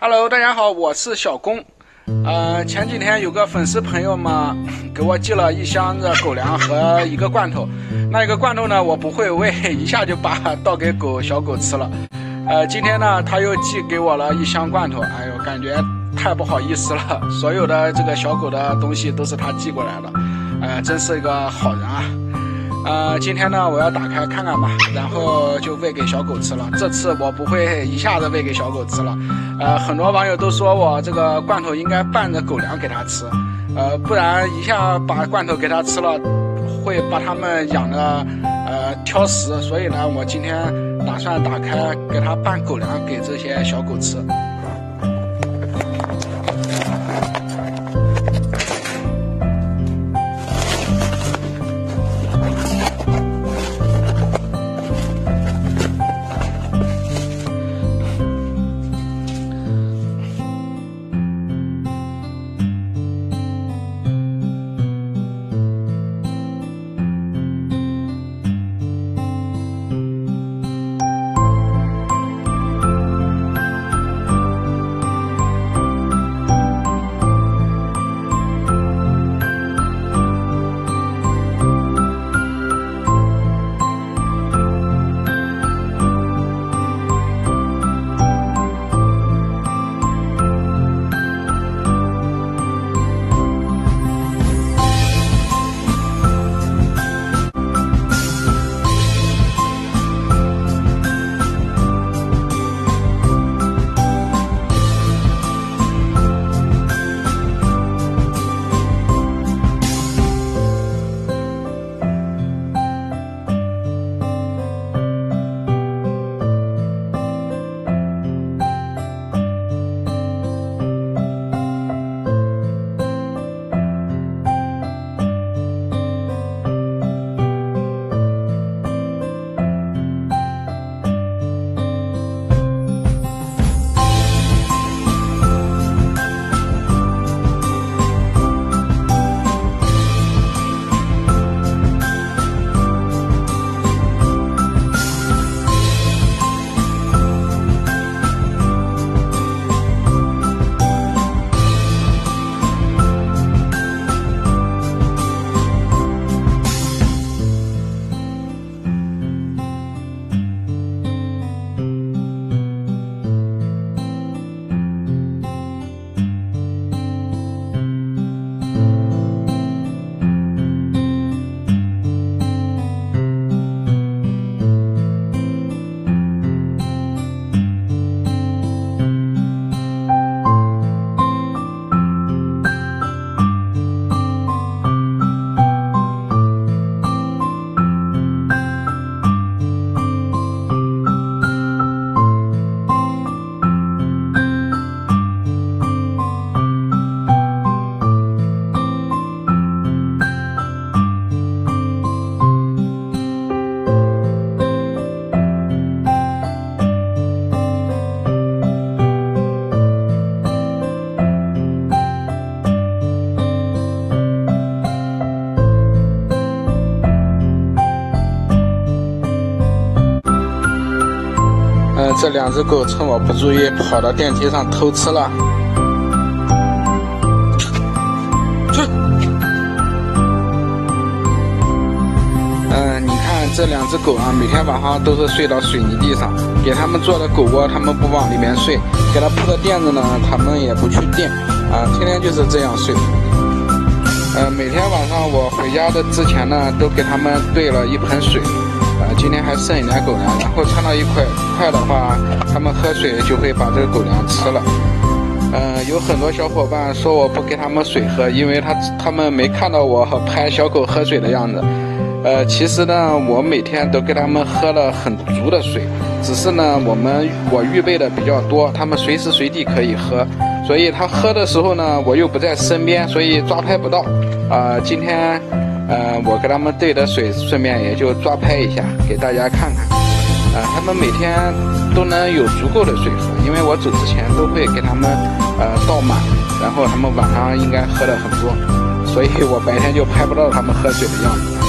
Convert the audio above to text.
Hello，大家好，我是小工。呃，前几天有个粉丝朋友嘛，给我寄了一箱子狗粮和一个罐头。那一个罐头呢，我不会喂，一下就把倒给狗小狗吃了。呃，今天呢，他又寄给我了一箱罐头。哎呦，感觉太不好意思了，所有的这个小狗的东西都是他寄过来的。呃，真是一个好人啊。呃，今天呢，我要打开看看吧，然后就喂给小狗吃了。这次我不会一下子喂给小狗吃了。呃，很多网友都说我这个罐头应该拌着狗粮给它吃，呃，不然一下把罐头给它吃了，会把它们养的呃挑食。所以呢，我今天打算打开给它拌狗粮给这些小狗吃。这两只狗趁我不注意，跑到电梯上偷吃了。嗯，你看这两只狗啊，每天晚上都是睡到水泥地上，给他们做的狗窝，他们不往里面睡；给它铺的垫子呢，他们也不去垫，啊，天天就是这样睡。嗯，每天晚上我回家的之前呢，都给他们兑了一盆水。啊今天还剩一点狗粮，然后掺到一块块的话，他们喝水就会把这个狗粮吃了。嗯，有很多小伙伴说我不给他们水喝，因为他他们没看到我拍小狗喝水的样子。呃，其实呢，我每天都给他们喝了很足的水，只是呢，我们我预备的比较多，他们随时随地可以喝，所以他喝的时候呢，我又不在身边，所以抓拍不到。啊，今天。呃，我给他们兑的水，顺便也就抓拍一下，给大家看看。呃，他们每天都能有足够的水喝，因为我走之前都会给他们呃倒满，然后他们晚上应该喝的很多，所以我白天就拍不到他们喝水的样子。